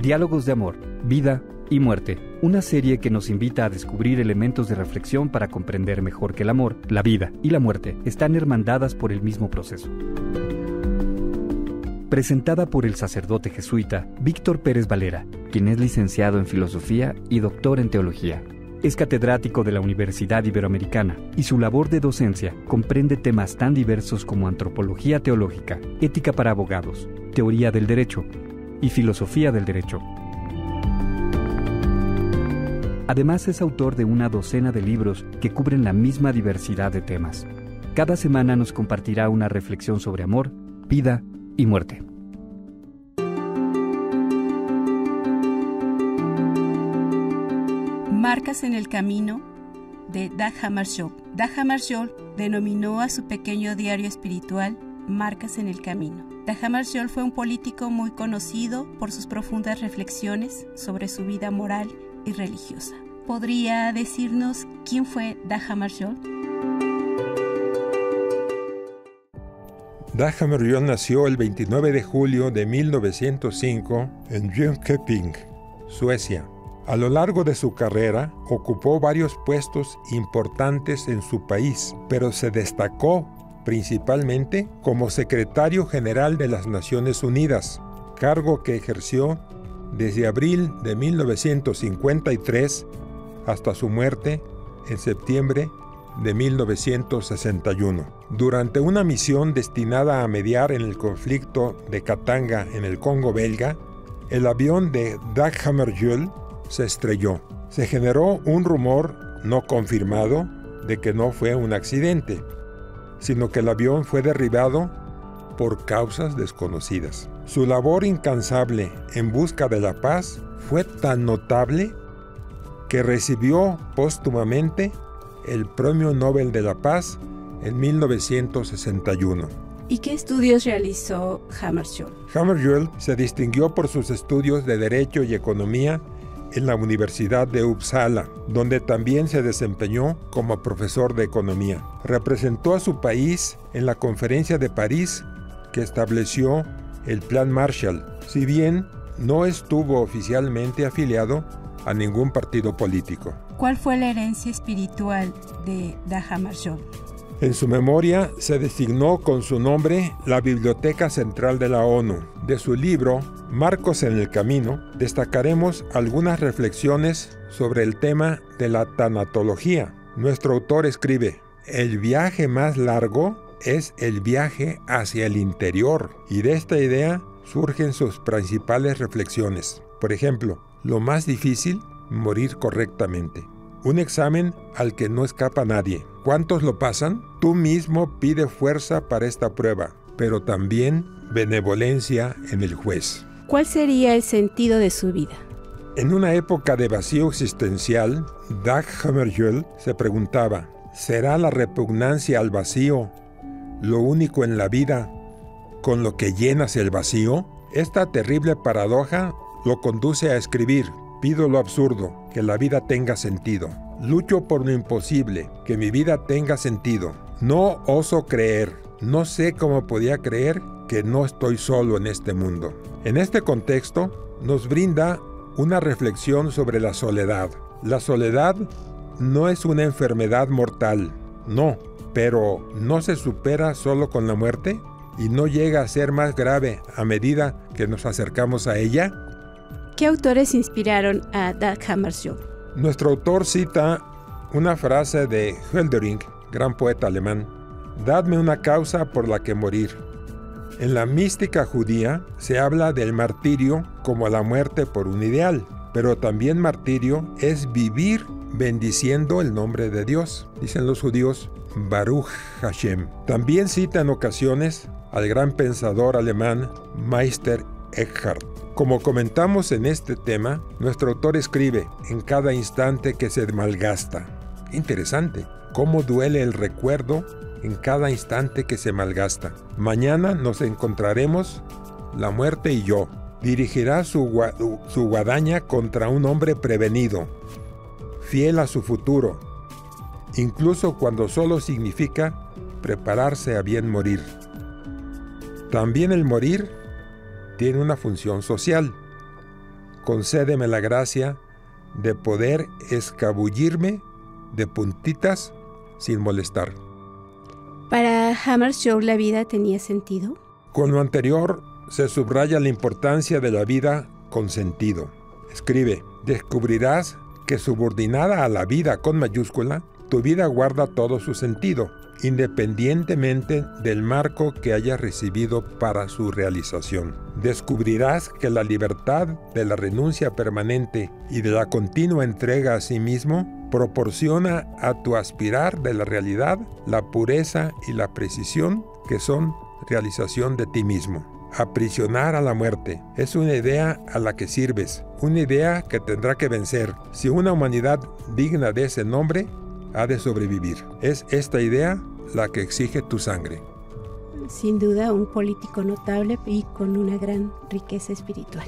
Diálogos de Amor, Vida y Muerte, una serie que nos invita a descubrir elementos de reflexión para comprender mejor que el amor, la vida y la muerte están hermandadas por el mismo proceso. Presentada por el sacerdote jesuita Víctor Pérez Valera, quien es licenciado en Filosofía y doctor en Teología. Es catedrático de la Universidad Iberoamericana y su labor de docencia comprende temas tan diversos como antropología teológica, ética para abogados, teoría del derecho y filosofía del derecho. Además es autor de una docena de libros que cubren la misma diversidad de temas. Cada semana nos compartirá una reflexión sobre amor, vida y muerte. Marcas en el camino de Dag Hammarskjöld. Dag Hammarskjöld denominó a su pequeño diario espiritual Marcas en el camino. Dag Hammarskjöld fue un político muy conocido por sus profundas reflexiones sobre su vida moral y religiosa. ¿Podría decirnos quién fue Dag Hammarskjöld? Dag Hammarskjöld nació el 29 de julio de 1905 en Jönköping, Suecia. A lo largo de su carrera ocupó varios puestos importantes en su país, pero se destacó principalmente como secretario general de las Naciones Unidas, cargo que ejerció desde abril de 1953 hasta su muerte en septiembre de 1961. Durante una misión destinada a mediar en el conflicto de Katanga en el Congo belga, el avión de Dag Hammarskjöld se estrelló. Se generó un rumor no confirmado de que no fue un accidente, sino que el avión fue derribado por causas desconocidas. Su labor incansable en busca de la paz fue tan notable que recibió póstumamente el Premio Nobel de la Paz en 1961. ¿Y qué estudios realizó Hammarskjöld? Hammarskjöld se distinguió por sus estudios de Derecho y Economía en la Universidad de Uppsala, donde también se desempeñó como profesor de economía. Representó a su país en la Conferencia de París que estableció el Plan Marshall, si bien no estuvo oficialmente afiliado a ningún partido político. ¿Cuál fue la herencia espiritual de Dag Hammarskjöld? En su memoria se designó con su nombre la Biblioteca Central de la ONU. De su libro, Marcos en el Camino, destacaremos algunas reflexiones sobre el tema de la tanatología. Nuestro autor escribe, el viaje más largo es el viaje hacia el interior y de esta idea surgen sus principales reflexiones. Por ejemplo, lo más difícil, morir correctamente. Un examen al que no escapa nadie. ¿Cuántos lo pasan? Tú mismo pide fuerza para esta prueba, pero también benevolencia en el juez. ¿Cuál sería el sentido de su vida? En una época de vacío existencial, Dag Hammarskjöld se preguntaba, ¿será la repugnancia al vacío lo único en la vida con lo que llenas el vacío? Esta terrible paradoja lo conduce a escribir, pido lo absurdo, que la vida tenga sentido. Lucho por lo imposible, que mi vida tenga sentido. No oso creer, no sé cómo podía creer que no estoy solo en este mundo. En este contexto, nos brinda una reflexión sobre la soledad. La soledad no es una enfermedad mortal, no, pero ¿no se supera solo con la muerte? ¿Y no llega a ser más grave a medida que nos acercamos a ella? ¿Qué autores inspiraron a Dag Hammarskjöld? Nuestro autor cita una frase de Hölderlin, gran poeta alemán, Dadme una causa por la que morir. En la mística judía se habla del martirio como la muerte por un ideal, pero también martirio es vivir bendiciendo el nombre de Dios, dicen los judíos, Baruch Hashem. También cita en ocasiones al gran pensador alemán Meister Eckhart. Como comentamos en este tema, nuestro autor escribe en cada instante que se malgasta. Interesante, cómo duele el recuerdo en cada instante que se malgasta. Mañana nos encontraremos, la muerte y yo. Dirigirá su, guadaña contra un hombre prevenido, fiel a su futuro, incluso cuando solo significa prepararse a bien morir. También el morir tiene una función social. concédeme la gracia de poder escabullirme de puntitas sin molestar. Para Hammarskjöld la vida tenía sentido. Con lo anterior se subraya la importancia de la vida con sentido. Escribe, descubrirás que subordinada a la vida con mayúscula, tu vida guarda todo su sentido, independientemente del marco que hayas recibido para su realización. Descubrirás que la libertad de la renuncia permanente y de la continua entrega a sí mismo proporciona a tu aspirar de la realidad la pureza y la precisión que son realización de ti mismo. Aprisionar a la muerte es una idea a la que sirves, una idea que tendrá que vencer. Si una humanidad digna de ese nombre ha de sobrevivir. Es esta idea la que exige tu sangre. Sin duda un político notable y con una gran riqueza espiritual.